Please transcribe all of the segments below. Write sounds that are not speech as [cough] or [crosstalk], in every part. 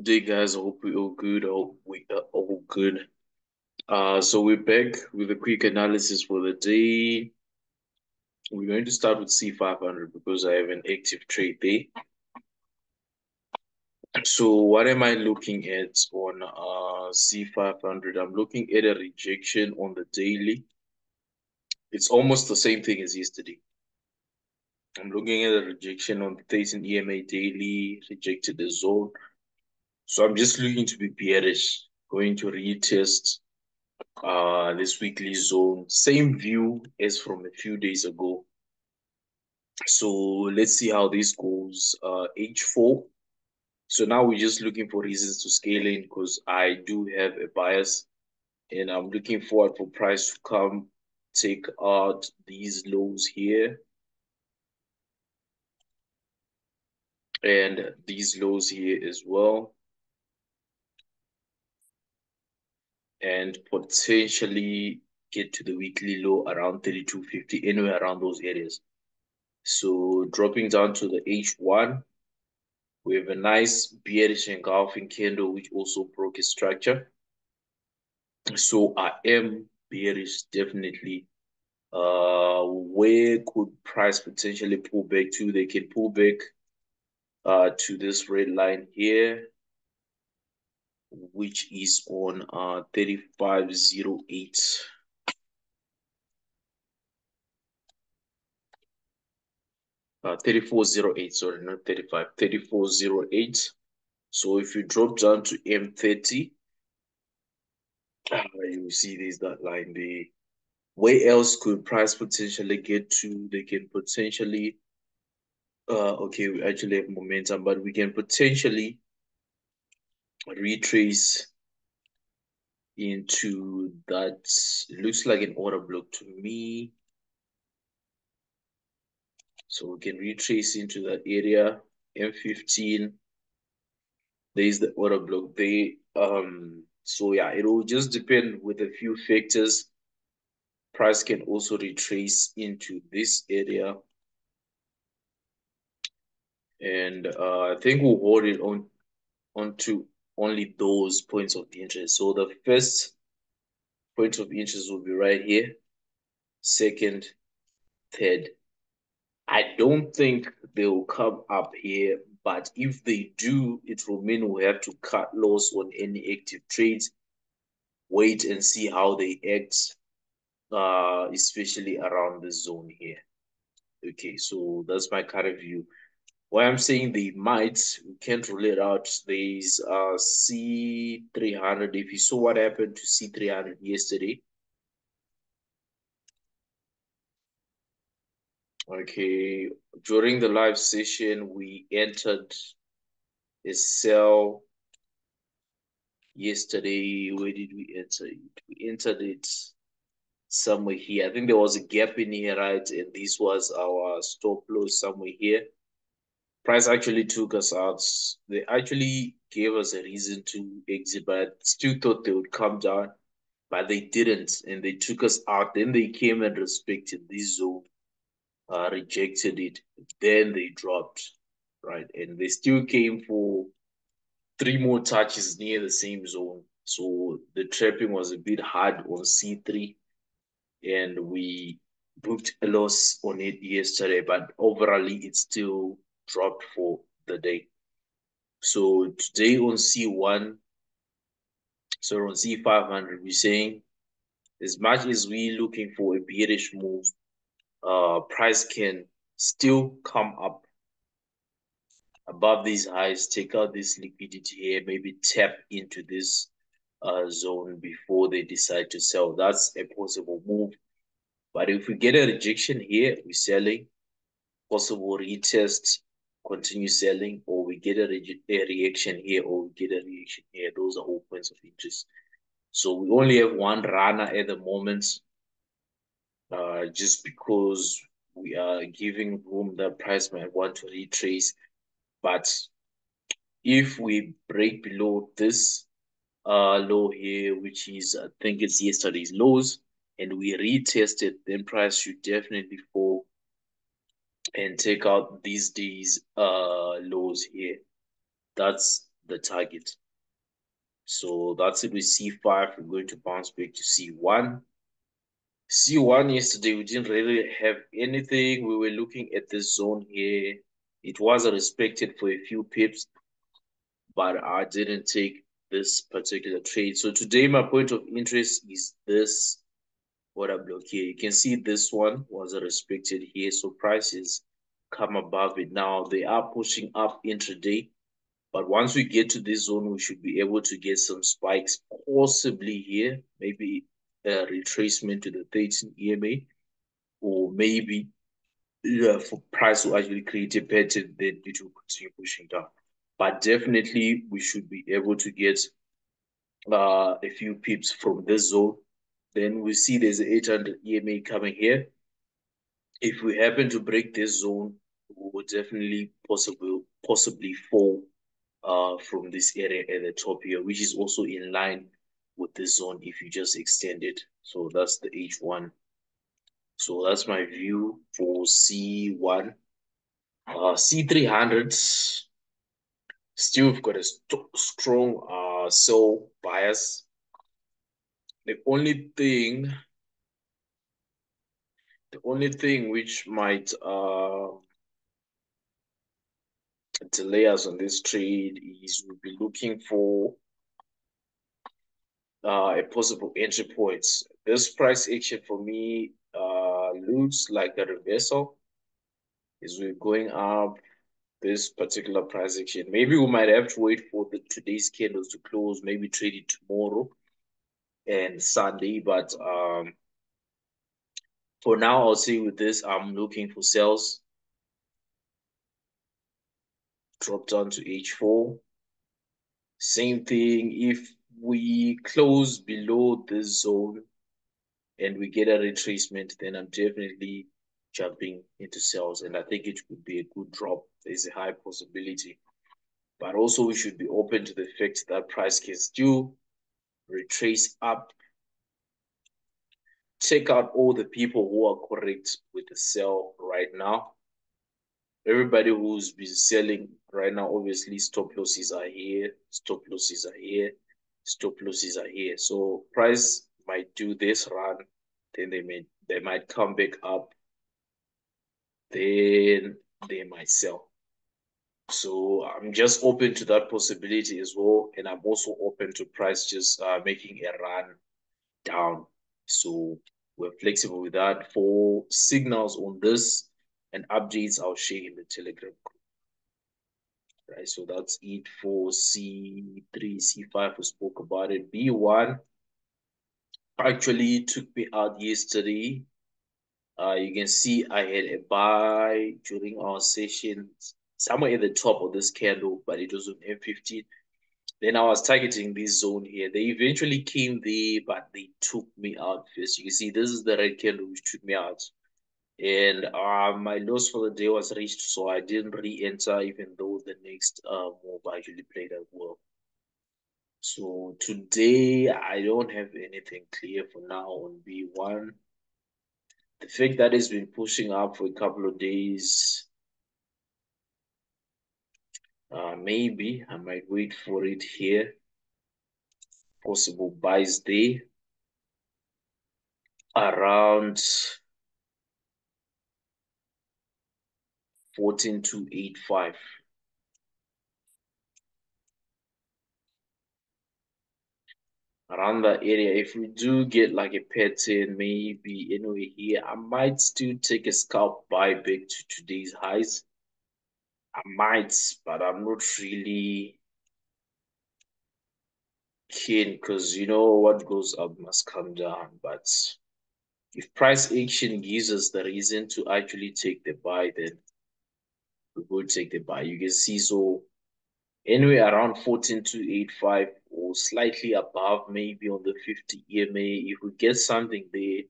Good day, guys. I hope we're all good. I hope we are all good. Uh, so we're back with a quick analysis for the day. We're going to start with C500 because I have an active trade there. So what am I looking at on uh, C500? I'm looking at a rejection on the daily. It's almost the same thing as yesterday. I'm looking at a rejection on the 13 EMA daily, rejected the zone. So I'm just looking to be bearish, going to retest uh, this weekly zone. Same view as from a few days ago. So let's see how this goes. Uh, H4. So now we're just looking for reasons to scale in because I do have a bias and I'm looking forward for price to come take out these lows here and these lows here as well and potentially get to the weekly low around 3250 anywhere around those areas. So dropping down to the h1 we have a nice bearish engulfing candle which also broke its structure. So i am bearish definitely. Uh where could price potentially pull back to? They can pull back uh to this red line here which is on uh 3508 uh 3408 sorry not 35 3408 so if you drop down to m30 uh, you see there's that line there. Where else could price potentially get to? They can potentially uh okay we actually have momentum but we can potentially retrace into that looks like an order block to me. So we can retrace into that area m15 there's the order block there. Um so yeah it will just depend with a few factors. Price can also retrace into this area. And uh, I think we'll hold it on onto only those points of interest. So the first point of interest will be right here. Second, third. I don't think they will come up here, but if they do, it will mean we have to cut loss on any active trades. Wait and see how they act, uh, especially around the zone here. Okay, so that's my current view. Why I'm saying they might, we can't rule it out. There's uh C300. If you saw what happened to C300 yesterday. Okay, during the live session, we entered a sell yesterday. Where did we enter it? We entered it somewhere here. I think there was a gap in here, right? And this was our stop loss somewhere here price actually took us out. They actually gave us a reason to exit, but still thought they would come down, but they didn't, and they took us out. Then they came and respected this zone, uh, rejected it. Then they dropped, right? And they still came for three more touches near the same zone. So the trapping was a bit hard on C3, and we booked a loss on it yesterday, but overall it's still dropped for the day. So today on C1, so on C500, we're saying as much as we're looking for a bearish move, uh, price can still come up above these highs, take out this liquidity here, maybe tap into this uh, zone before they decide to sell. That's a possible move. But if we get a rejection here, we're selling, possible retest continue selling or we get a, re a reaction here or we get a reaction here. Those are all points of interest. So we only have one runner at the moment uh, just because we are giving room that price might want to retrace. But if we break below this uh, low here, which is, I think it's yesterday's lows, and we retest it, then price should definitely fall and take out these days uh lows here that's the target. So that's it with C5. We're going to bounce back to C1. C1 yesterday, we didn't really have anything. We were looking at this zone here. It was respected for a few pips, but I didn't take this particular trade. So today, my point of interest is this order block here. You can see this one was respected here. So prices come above it. Now they are pushing up intraday. But once we get to this zone, we should be able to get some spikes, possibly here, maybe a retracement to the 13 EMA, or maybe yeah, for price to actually create a pattern, then it will continue pushing down. But definitely, we should be able to get uh, a few pips from this zone. Then we see there's an 800 EMA coming here. If we happen to break this zone, we will definitely possibly possibly fall uh, from this area at the top here, which is also in line with the zone if you just extend it. So that's the H1. So that's my view for C1. Uh, C300, still got a st strong uh, sell bias. The only thing, the only thing which might uh, delay us on this trade is we'll be looking for uh, a possible entry point. This price action for me uh, looks like a reversal. Is we're going up this particular price action. Maybe we might have to wait for the today's candles to close, maybe trade it tomorrow and Sunday. But um, for now, I'll see with this, I'm looking for sales. Drop down to H4. Same thing if we close below this zone and we get a retracement, then I'm definitely jumping into sales. And I think it could be a good drop. There's a high possibility. But also we should be open to the fact that price can still retrace up. Check out all the people who are correct with the sell right now. Everybody who's been selling right now, obviously stop losses are here, stop losses are here stop losses are here. So price might do this run, then they may they might come back up, then they might sell. So I'm just open to that possibility as well, and I'm also open to price just uh, making a run down. So we're flexible with that. For signals on this and updates, I'll share in the Telegram group right? So that's it for C3, C5, we spoke about it. B1 actually took me out yesterday. Uh, you can see I had a buy during our session somewhere at the top of this candle, but it was on M15. Then I was targeting this zone here. They eventually came there, but they took me out first. You can see this is the red candle which took me out and uh, my loss for the day was reached, so I didn't re-enter, even though the next uh, move actually played as well. So today I don't have anything clear for now on B1. The fact that it's been pushing up for a couple of days, uh, maybe I might wait for it here. Possible buys day around 14285. Around that area, if we do get like a pattern, maybe anyway here, I might still take a scalp buy back to today's highs. I might, but I'm not really keen because you know what goes up must come down. But if price action gives us the reason to actually take the buy, then we will take the buy. You can see so anywhere around 14285 or slightly above, maybe on the 50 EMA. If we get something there,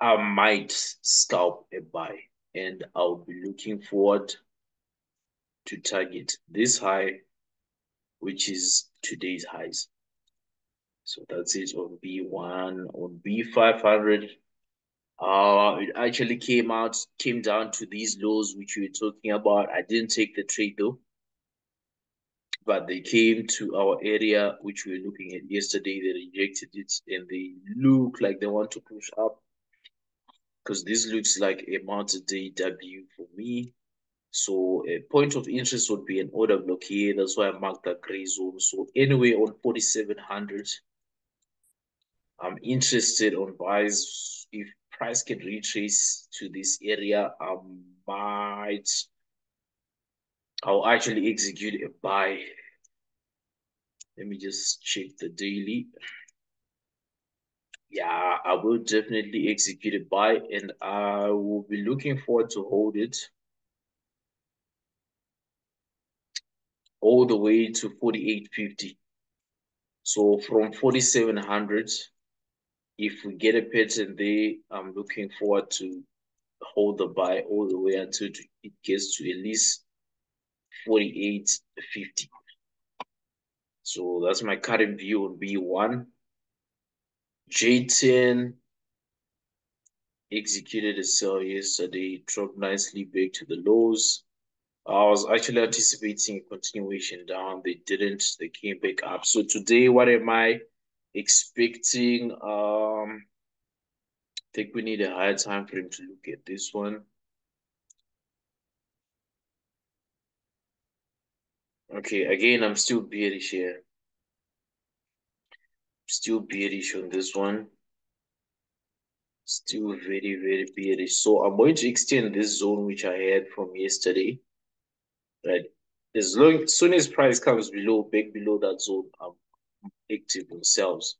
I might scalp a buy and I'll be looking forward to target this high, which is today's highs. So that's it on B1. On B500, uh, it actually came out, came down to these lows which we were talking about. I didn't take the trade though. but they came to our area, which we were looking at yesterday. They rejected it and they look like they want to push up because this looks like a multi-day W for me. So a point of interest would be an order block here. That's why I marked that gray zone. So anyway, on 4,700, I'm interested on buys. If price can retrace to this area, I might, I'll actually execute a buy. Let me just check the daily. Yeah, I will definitely execute a buy and I will be looking forward to hold it all the way to 4850. So from 4700, if we get a pattern there, I'm looking forward to hold the buy all the way until it gets to at least 4850. So that's my current view on B1. J10 executed a sell yesterday, dropped nicely back to the lows. I was actually anticipating a continuation down. They didn't. They came back up. So today, what am I expecting? Um, I think we need a higher time frame to look at this one. Okay, again, I'm still bearish here. Still bearish on this one. Still very, very bearish. So I'm going to extend this zone which I had from yesterday right? As long as soon as price comes below, back below that zone, I'm active on sells.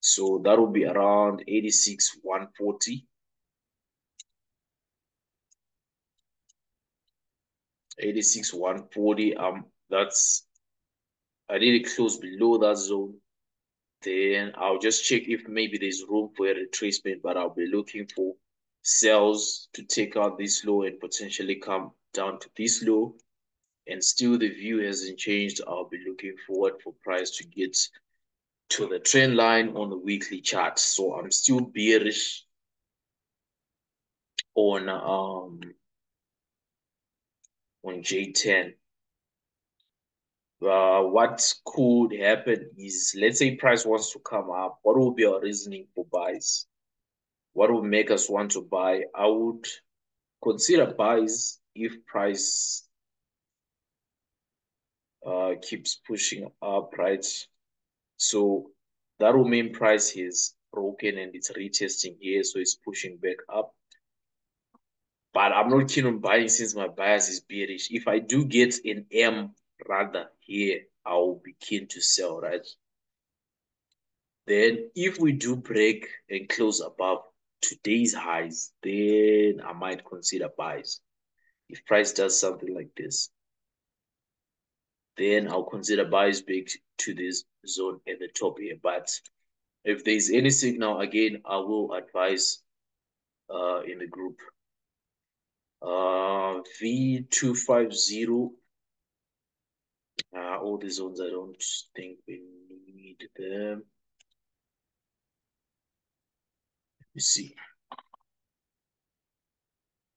So that will be around 86, 140. 86, 140. Um, that's I to close below that zone. Then I'll just check if maybe there's room for a retracement, but I'll be looking for sales to take out this low and potentially come down to this low and still the view hasn't changed, I'll be looking forward for price to get to the trend line on the weekly chart. So I'm still bearish on um on J10. Uh, what could happen is, let's say price wants to come up. What will be our reasoning for buys? What will make us want to buy? I would consider buys if price uh, keeps pushing up, right? So that will mean price is broken and it's retesting here, so it's pushing back up. But I'm not keen on buying since my bias is bearish. If I do get an M rather here, I will be keen to sell, right? Then if we do break and close above today's highs, then I might consider buys. If price does something like this then I'll consider buys back to this zone at the top here. But if there's any signal, again, I will advise uh, in the group. Uh, V250, uh, all the zones, I don't think we need them. Let me see.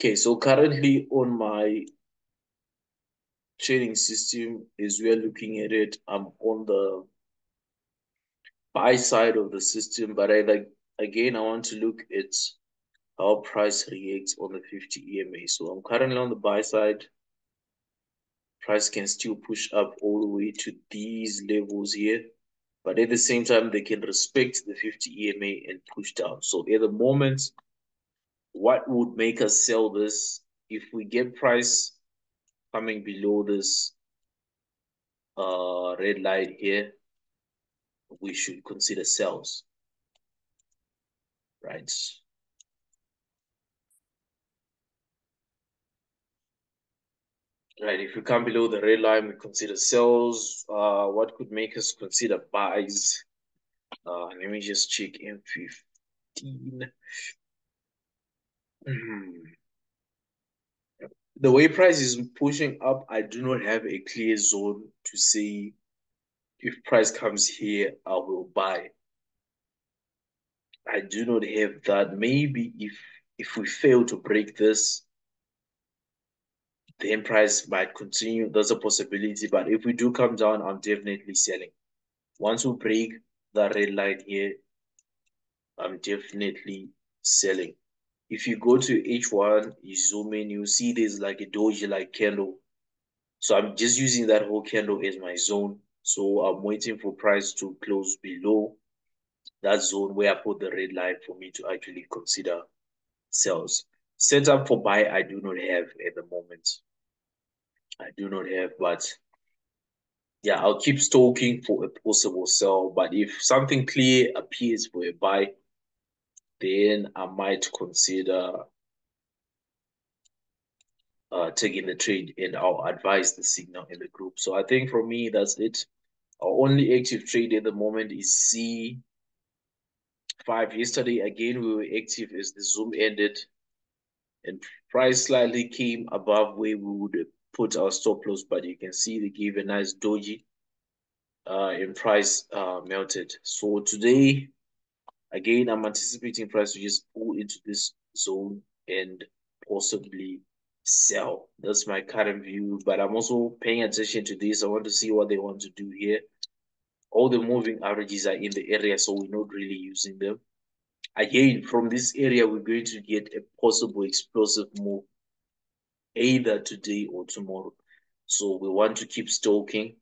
Okay, so currently on my trading system as we are looking at it, I'm on the buy side of the system, but I like again I want to look at how price reacts on the 50 EMA. So I'm currently on the buy side. Price can still push up all the way to these levels here. But at the same time, they can respect the 50 EMA and push down. So at the moment, what would make us sell this if we get price coming below this uh, red line here, we should consider sells, right? Right, if we come below the red line, we consider sells. Uh, what could make us consider buys? Uh, let me just check M15. Mm-hmm. the way price is pushing up, I do not have a clear zone to say if price comes here, I will buy. I do not have that. Maybe if if we fail to break this, then price might continue. There's a possibility, but if we do come down, I'm definitely selling. Once we break the red line here, I'm definitely selling. If you go to H1, you zoom in, you see there's like a doji like candle. So I'm just using that whole candle as my zone. So I'm waiting for price to close below that zone where I put the red line for me to actually consider sells. Setup for buy, I do not have at the moment. I do not have, but yeah, I'll keep stalking for a possible sell. But if something clear appears for a buy, then I might consider uh, taking the trade and I'll advise the signal in the group. So I think for me, that's it. Our only active trade at the moment is C5. Yesterday, again, we were active as the Zoom ended and price slightly came above where we would put our stop loss, but you can see they gave a nice doji uh, and price uh, melted. So today, again, I'm anticipating price to just pull into this zone and possibly sell. That's my current view, but I'm also paying attention to this. I want to see what they want to do here. All the moving averages are in the area, so we're not really using them. Again, from this area, we're going to get a possible explosive move either today or tomorrow. So we want to keep stalking.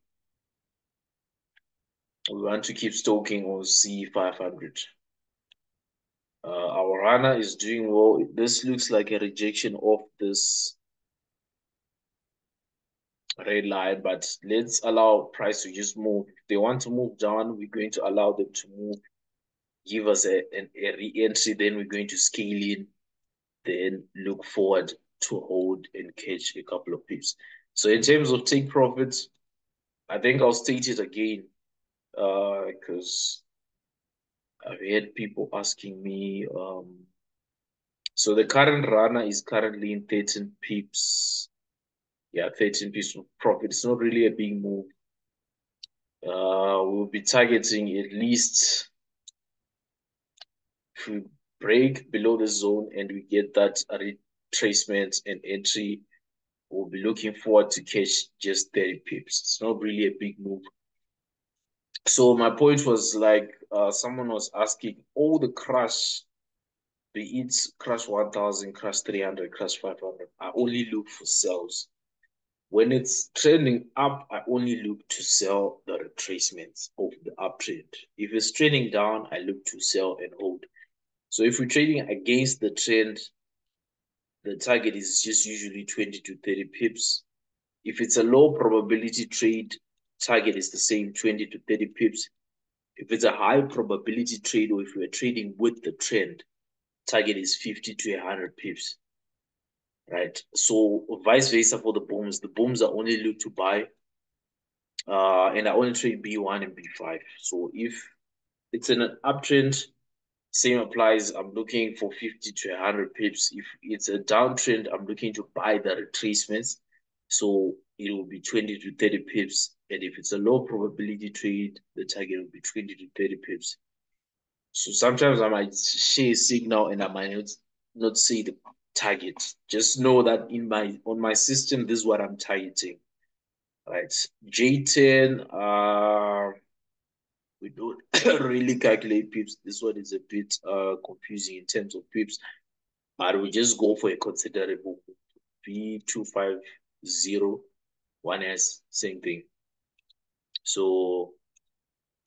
We want to keep stalking on C500. Uh, our runner is doing well. This looks like a rejection of this red line, but let's allow price to just move. If they want to move down, we're going to allow them to move. Give us a, a, a re-entry, then we're going to scale in, then look forward to hold and catch a couple of pips. So in terms of take profits, I think I'll state it again because uh, I've had people asking me. Um, so the current runner is currently in 13 pips. Yeah, 13 pips of profit. It's not really a big move. Uh, we'll be targeting at least if we break below the zone and we get that retracement and entry, we'll be looking forward to catch just 30 pips. It's not really a big move. So my point was like uh, someone was asking all the crash, be it crash 1000, crash 300, crash 500, I only look for sells. When it's trending up, I only look to sell the retracements of the uptrend. If it's trending down, I look to sell and hold. So if we're trading against the trend, the target is just usually 20 to 30 pips. If it's a low probability trade, target is the same 20 to 30 pips. If it's a high probability trade or if we're trading with the trend, target is 50 to 100 pips. Right. So vice versa for the booms. The booms are only look to buy. Uh, and I only trade B1 and B5. So if it's an uptrend, same applies. I'm looking for 50 to 100 pips. If it's a downtrend, I'm looking to buy the retracements. So it will be 20 to 30 pips. And if it's a low probability trade, the target will be 20 to 30 pips. So sometimes I might share a signal and I might not, not see the target. Just know that in my on my system, this is what I'm targeting. Right. J10, uh we don't [coughs] really calculate pips. This one is a bit uh confusing in terms of pips. But we just go for a considerable V250 one S, same thing. So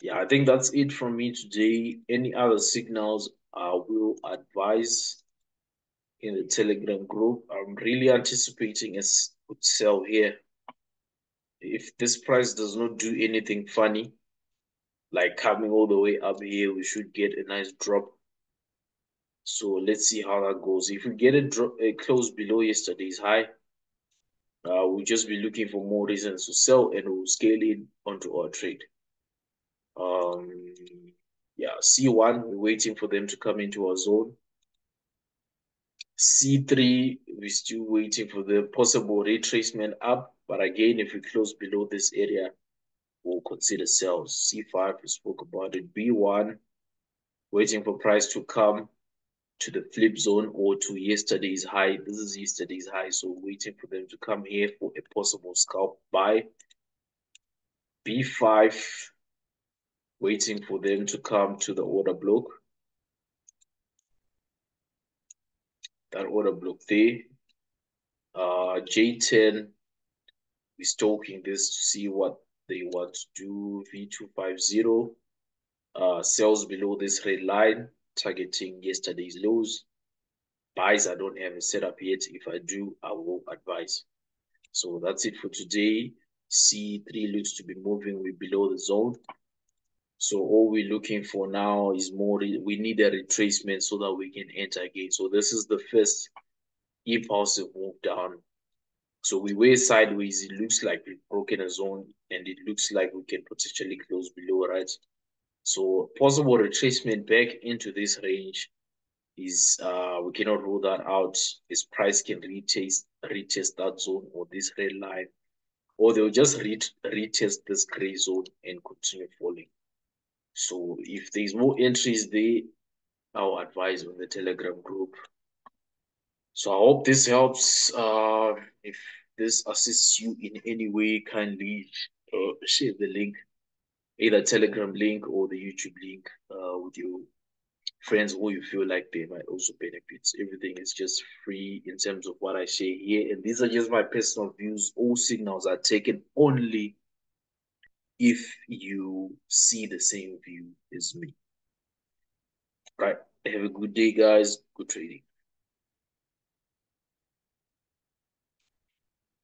yeah, I think that's it from me today. Any other signals, I will advise in the Telegram group. I'm really anticipating a good sell here. If this price does not do anything funny, like coming all the way up here, we should get a nice drop. So let's see how that goes. If we get a drop, a close below yesterday's high, uh, we'll just be looking for more reasons to sell and we'll scale in onto our trade. Um, yeah, C1, we're waiting for them to come into our zone. C3, we're still waiting for the possible retracement up. But again, if we close below this area, we'll consider sales. C5, we spoke about it. B1, waiting for price to come to the flip zone or to yesterday's high. This is yesterday's high, so waiting for them to come here for a possible scalp buy. B5, waiting for them to come to the order block. That order block there. Uh, J10, we're stalking this to see what they want to do. V250, uh, sells below this red line targeting yesterday's lows. Buys, I don't have a setup yet. If I do, I will advise. So that's it for today. C3 looks to be moving way below the zone. So all we're looking for now is more, we need a retracement so that we can enter again. So this is the first impulsive move down. So we were sideways. It looks like we've broken a zone and it looks like we can potentially close below, right? So possible retracement back into this range is uh we cannot rule that out. This price can retest retest that zone or this red line, or they'll just re retest this gray zone and continue falling. So if there's more entries there, I'll advise on the Telegram group. So I hope this helps. Uh, if this assists you in any way, kindly uh, share the link either Telegram link or the YouTube link uh, with your friends who you feel like they might also benefit. Everything is just free in terms of what I share here. And these are just my personal views. All signals are taken only if you see the same view as me. Right. Have a good day, guys. Good trading.